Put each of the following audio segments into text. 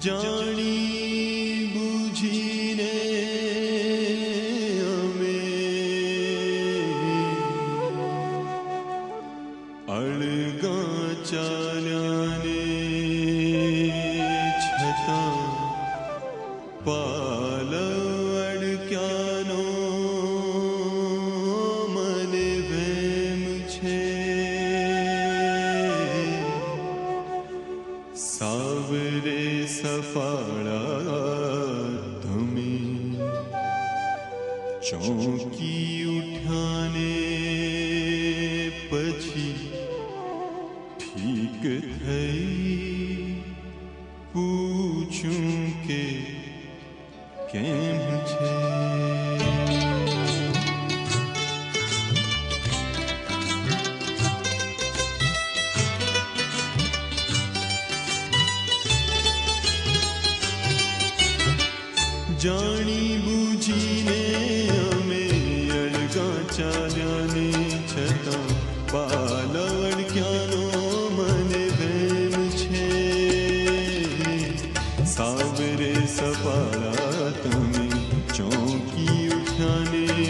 জানি चौकी उठाने पछी ठीक थई पूछूँ के केम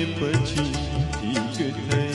પછી ઠીક થઈ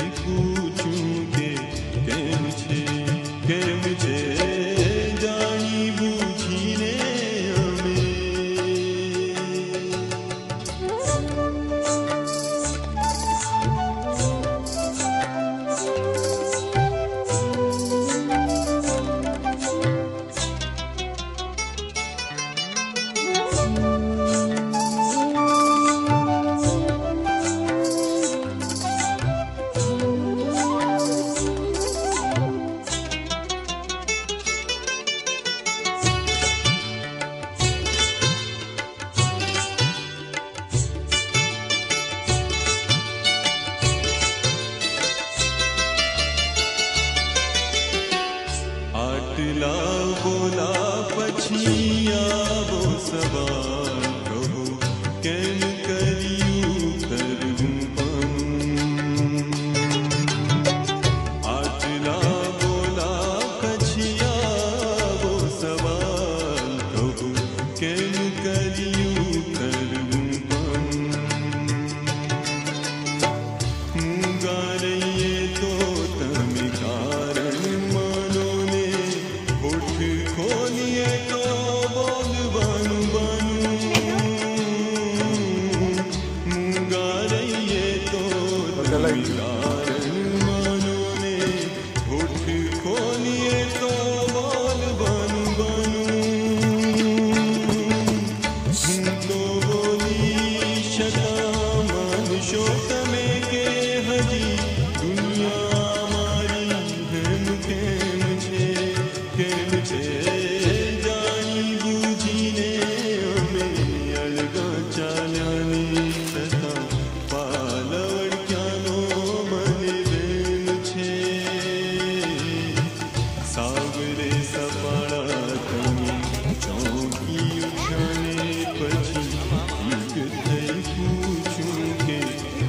शोक में के हजी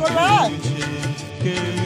All right.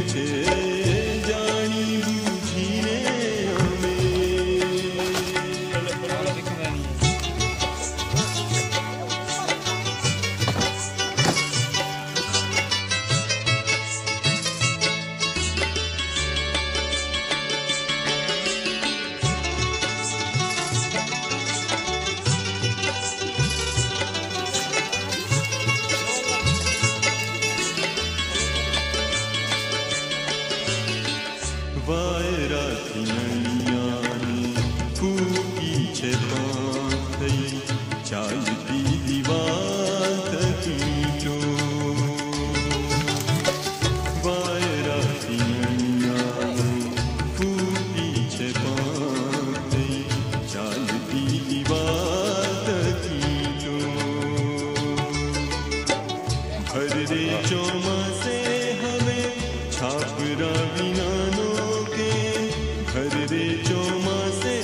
हरदे चौमासे हमें छापरा विनानो के। हरदे चौमासे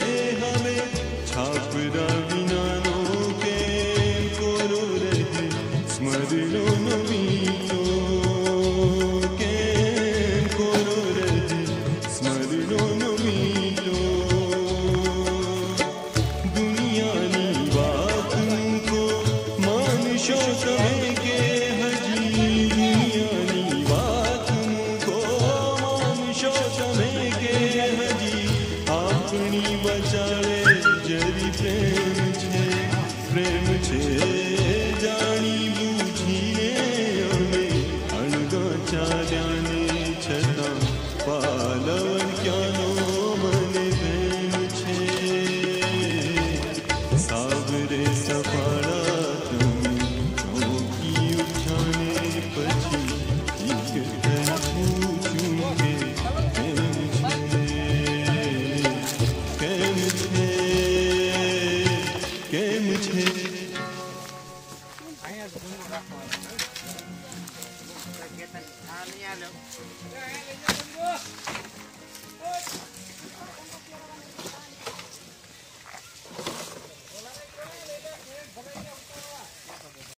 हमें छापरा विनानो के। कोरो रहे Kegiatan anunya.